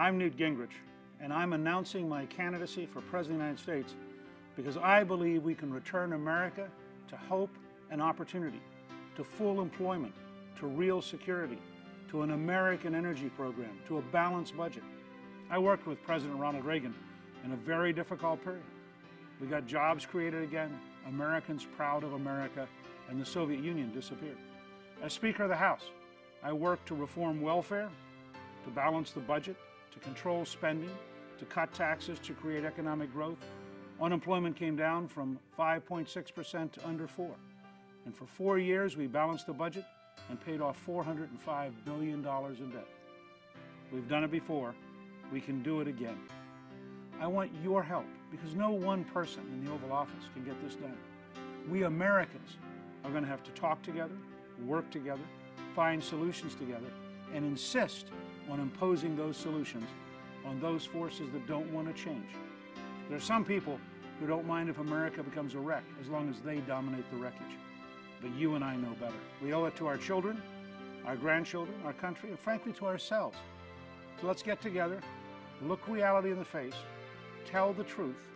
I'm Newt Gingrich, and I'm announcing my candidacy for President of the United States because I believe we can return America to hope and opportunity, to full employment, to real security, to an American energy program, to a balanced budget. I worked with President Ronald Reagan in a very difficult period. We got jobs created again, Americans proud of America, and the Soviet Union disappeared. As Speaker of the House, I worked to reform welfare, to balance the budget, to control spending, to cut taxes to create economic growth. Unemployment came down from 5.6% to under 4. And for four years, we balanced the budget and paid off $405 billion in debt. We've done it before. We can do it again. I want your help because no one person in the Oval Office can get this done. We Americans are going to have to talk together, work together, find solutions together, and insist on imposing those solutions on those forces that don't want to change. There are some people who don't mind if America becomes a wreck as long as they dominate the wreckage. But you and I know better. We owe it to our children, our grandchildren, our country, and frankly to ourselves. So let's get together, look reality in the face, tell the truth,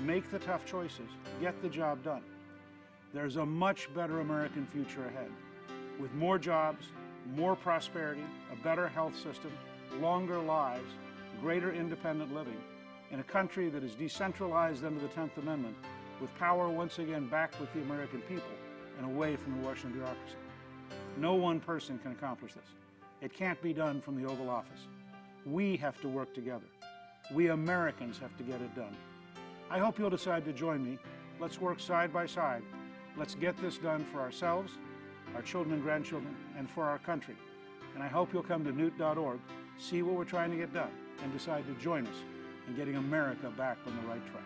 make the tough choices, get the job done. There's a much better American future ahead with more jobs, more prosperity, a better health system, longer lives, greater independent living, in a country that is decentralized under the 10th Amendment, with power once again back with the American people and away from the Washington bureaucracy. No one person can accomplish this. It can't be done from the Oval Office. We have to work together. We Americans have to get it done. I hope you'll decide to join me. Let's work side by side. Let's get this done for ourselves, our children and grandchildren, and for our country. And I hope you'll come to newt.org, see what we're trying to get done, and decide to join us in getting America back on the right track.